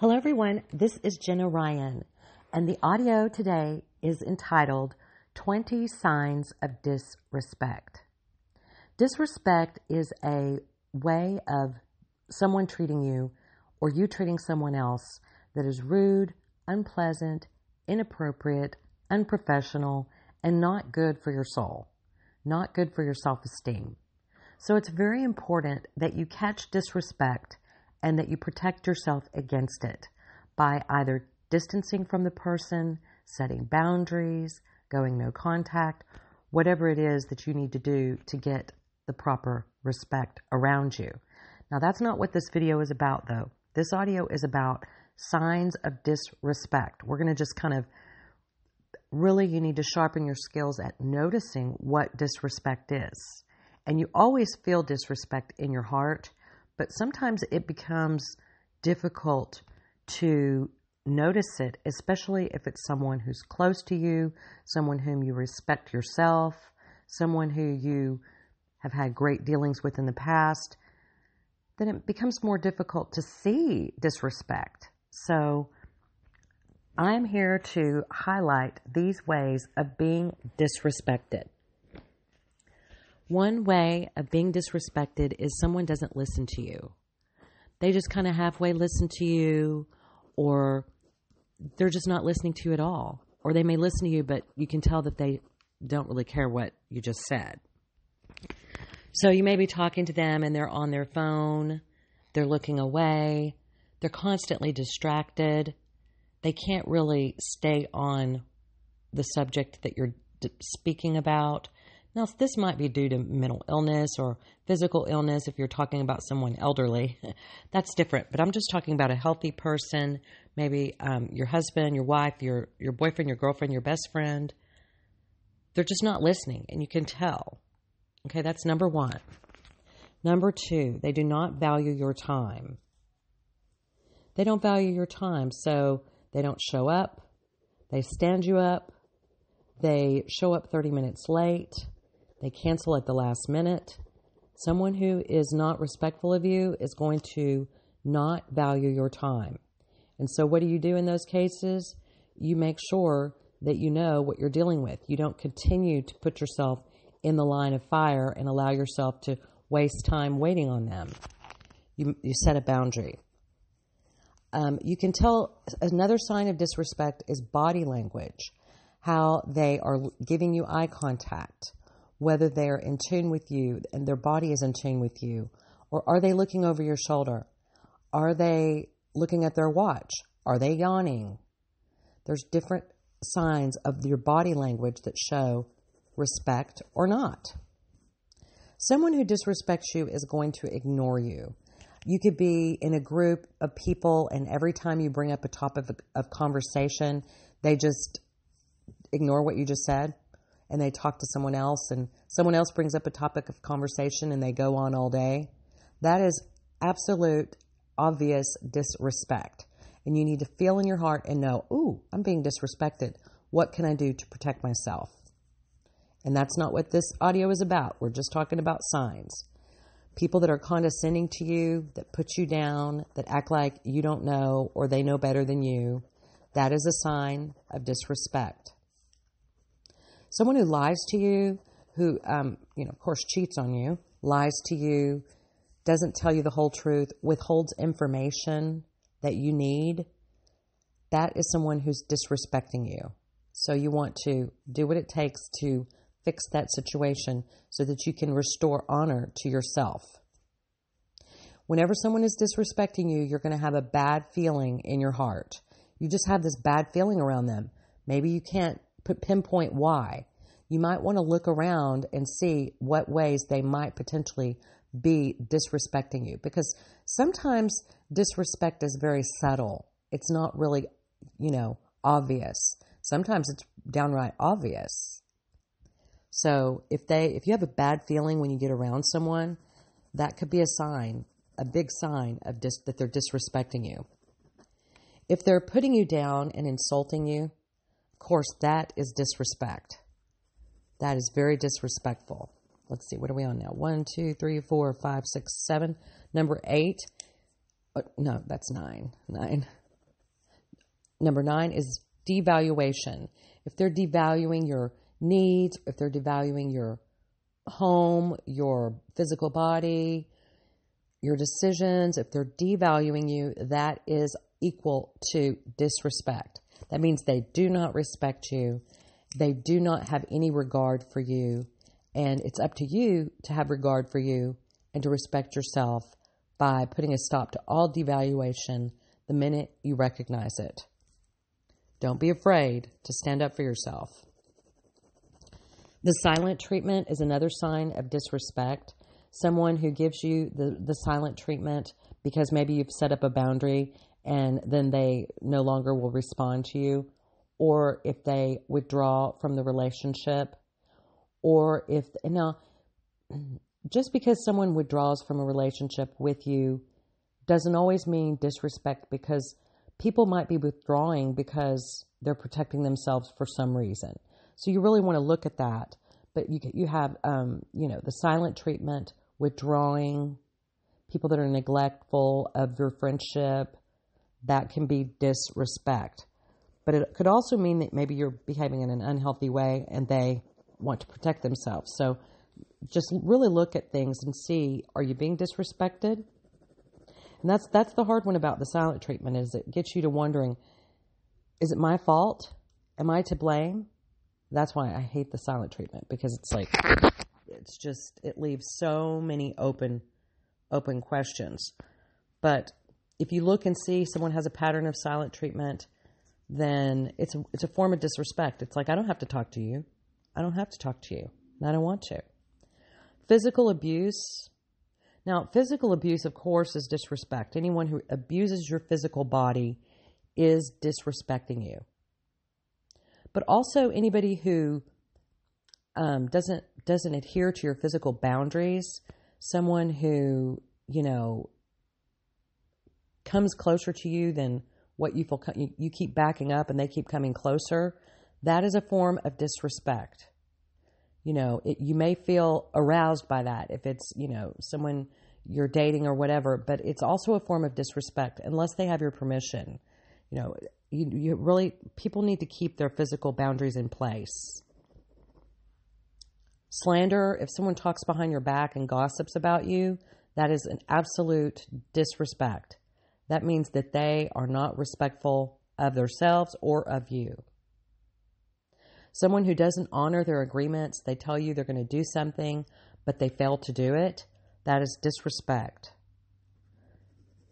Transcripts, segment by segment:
Hello, everyone. This is Jenna Ryan, and the audio today is entitled 20 Signs of Disrespect. Disrespect is a way of someone treating you or you treating someone else that is rude, unpleasant, inappropriate, unprofessional, and not good for your soul, not good for your self esteem. So it's very important that you catch disrespect and that you protect yourself against it by either distancing from the person, setting boundaries, going no contact, whatever it is that you need to do to get the proper respect around you. Now, that's not what this video is about, though. This audio is about signs of disrespect. We're going to just kind of really, you need to sharpen your skills at noticing what disrespect is. And you always feel disrespect in your heart but sometimes it becomes difficult to notice it, especially if it's someone who's close to you, someone whom you respect yourself, someone who you have had great dealings with in the past, then it becomes more difficult to see disrespect. So, I'm here to highlight these ways of being disrespected. One way of being disrespected is someone doesn't listen to you. They just kind of halfway listen to you, or they're just not listening to you at all. Or they may listen to you, but you can tell that they don't really care what you just said. So you may be talking to them and they're on their phone, they're looking away, they're constantly distracted. They can't really stay on the subject that you're speaking about. Now, this might be due to mental illness or physical illness if you're talking about someone elderly. That's different. But I'm just talking about a healthy person, maybe um, your husband, your wife, your, your boyfriend, your girlfriend, your best friend. They're just not listening, and you can tell. Okay, that's number one. Number two, they do not value your time. They don't value your time, so they don't show up, they stand you up, they show up 30 minutes late they cancel at the last minute. Someone who is not respectful of you is going to not value your time. And so, what do you do in those cases? You make sure that you know what you're dealing with. You don't continue to put yourself in the line of fire and allow yourself to waste time waiting on them. You, you set a boundary. Um, you can tell another sign of disrespect is body language, how they are giving you eye contact, whether they're in tune with you and their body is in tune with you, or are they looking over your shoulder? Are they looking at their watch? Are they yawning? There's different signs of your body language that show respect or not. Someone who disrespects you is going to ignore you. You could be in a group of people, and every time you bring up a topic of, of conversation, they just ignore what you just said and they talk to someone else and someone else brings up a topic of conversation and they go on all day, that is absolute obvious disrespect. And you need to feel in your heart and know, ooh, I'm being disrespected. What can I do to protect myself? And that's not what this audio is about. We're just talking about signs. People that are condescending to you, that put you down, that act like you don't know or they know better than you, that is a sign of disrespect. Someone who lies to you, who, um, you know, of course, cheats on you, lies to you, doesn't tell you the whole truth, withholds information that you need, that is someone who's disrespecting you. So you want to do what it takes to fix that situation so that you can restore honor to yourself. Whenever someone is disrespecting you, you're going to have a bad feeling in your heart. You just have this bad feeling around them. Maybe you can't pinpoint why. You might want to look around and see what ways they might potentially be disrespecting you because sometimes disrespect is very subtle. It's not really, you know, obvious. Sometimes it's downright obvious. So if they if you have a bad feeling when you get around someone, that could be a sign, a big sign of dis- that they're disrespecting you. If they're putting you down and insulting you, of course, that is disrespect. That is very disrespectful. Let's see, what are we on now? One, two, three, four, five, six, seven. Number eight. Oh, no, that's nine. Nine. Number nine is devaluation. If they're devaluing your needs, if they're devaluing your home, your physical body, your decisions, if they're devaluing you, that is equal to disrespect. That means they do not respect you. They do not have any regard for you. And it's up to you to have regard for you and to respect yourself by putting a stop to all devaluation the minute you recognize it. Don't be afraid to stand up for yourself. The silent treatment is another sign of disrespect. Someone who gives you the, the silent treatment because maybe you've set up a boundary and then they no longer will respond to you, or if they withdraw from the relationship, or if now just because someone withdraws from a relationship with you doesn't always mean disrespect because people might be withdrawing because they're protecting themselves for some reason. So you really want to look at that. But you you have um, you know the silent treatment, withdrawing, people that are neglectful of your friendship, that can be disrespect. But it could also mean that maybe you're behaving in an unhealthy way and they want to protect themselves. So just really look at things and see are you being disrespected? And that's that's the hard one about the silent treatment is it gets you to wondering is it my fault? Am I to blame? That's why I hate the silent treatment because it's like it's just it leaves so many open open questions. But if you look and see someone has a pattern of silent treatment, then it's a, it's a form of disrespect. It's like I don't have to talk to you. I don't have to talk to you. And I don't want to. Physical abuse. Now, physical abuse, of course, is disrespect. Anyone who abuses your physical body is disrespecting you. But also, anybody who um, doesn't doesn't adhere to your physical boundaries, someone who you know comes closer to you than what you feel you, keep backing up and they keep coming closer, that is a form of disrespect. You know, it, you may feel aroused by that if it's, you know, someone you're dating or whatever, but it's also a form of disrespect unless they have your permission. You know, you, you really, people need to keep their physical boundaries in place. Slander, if someone talks behind your back and gossips about you, that is an absolute disrespect that means that they are not respectful of themselves or of you. Someone who doesn't honor their agreements, they tell you they're going to do something, but they fail to do it, that is disrespect.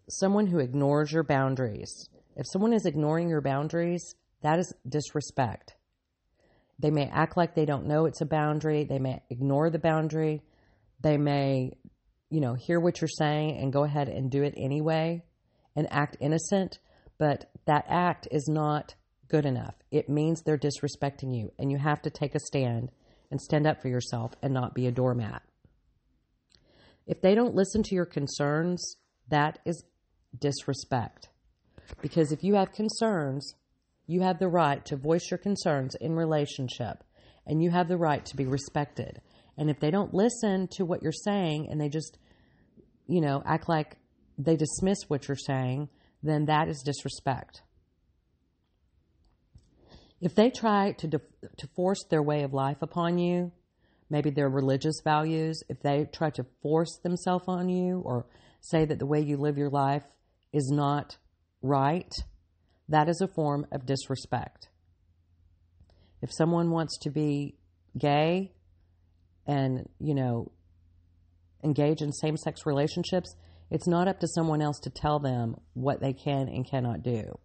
Someone who ignores your boundaries. If someone is ignoring your boundaries, that is disrespect. They may act like they don't know it's a boundary. They may ignore the boundary. They may, you know, hear what you're saying and go ahead and do it anyway and act innocent, but that act is not good enough. It means they're disrespecting you, and you have to take a stand and stand up for yourself and not be a doormat. If they don't listen to your concerns, that is disrespect. Because if you have concerns, you have the right to voice your concerns in relationship and you have the right to be respected. And if they don't listen to what you're saying and they just, you know, act like they dismiss what you're saying, then that is disrespect. If they try to, de- to force their way of life upon you, maybe their religious values, if they try to force themselves on you or say that the way you live your life is not right, that is a form of disrespect. If someone wants to be gay and, you know, engage in same sex relationships, it's not up to someone else to tell them what they can and cannot do.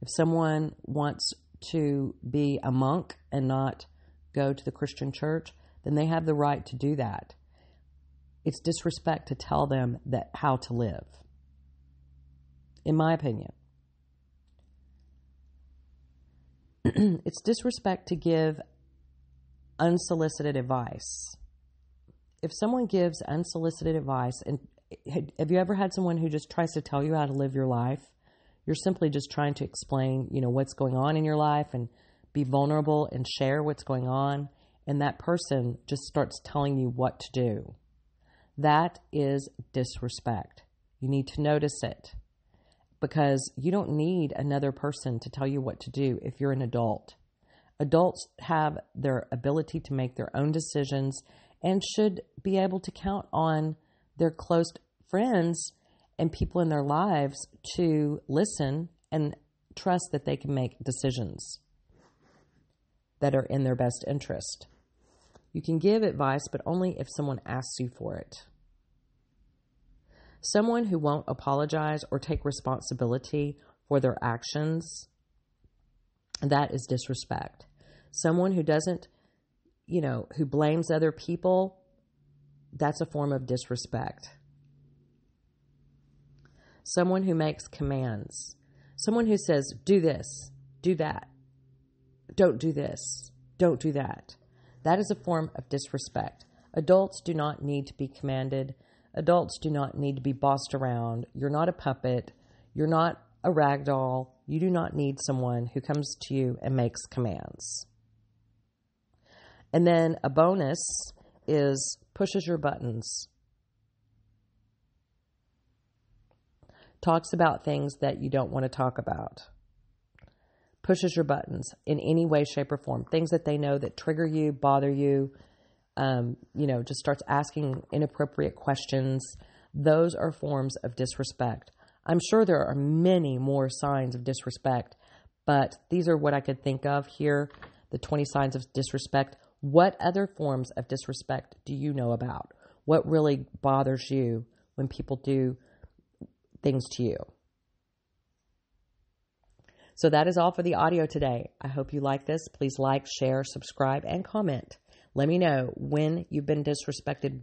If someone wants to be a monk and not go to the Christian church, then they have the right to do that. It's disrespect to tell them that how to live. In my opinion. it's disrespect to give unsolicited advice. If someone gives unsolicited advice and have you ever had someone who just tries to tell you how to live your life? You're simply just trying to explain, you know, what's going on in your life and be vulnerable and share what's going on. And that person just starts telling you what to do. That is disrespect. You need to notice it. because you don't need another person to tell you what to do if you're an adult. Adults have their ability to make their own decisions and should be able to count on their close friends and people in their lives to listen and trust that they can make decisions that are in their best interest. You can give advice, but only if someone asks you for it. Someone who won't apologize or take responsibility for their actions, that is disrespect. Someone who doesn't, you know, who blames other people, that's a form of disrespect. Someone who makes commands. Someone who says, do this, do that, don't do this, don't do that. That is a form of disrespect. Adults do not need to be commanded. Adults do not need to be bossed around. You're not a puppet. You're not a rag doll. You do not need someone who comes to you and makes commands. And then a bonus is pushes your buttons. Talks about things that you don't want to talk about. Pushes your buttons in any way, shape, or form. Things that they know that trigger you, bother you, um, you know, just starts asking inappropriate questions. Those are forms of disrespect. I'm sure there are many more signs of disrespect, but these are what I could think of here the 20 signs of disrespect. What other forms of disrespect do you know about? What really bothers you when people do things to you? So that is all for the audio today. I hope you like this. Please like, share, subscribe, and comment. Let me know when you've been disrespected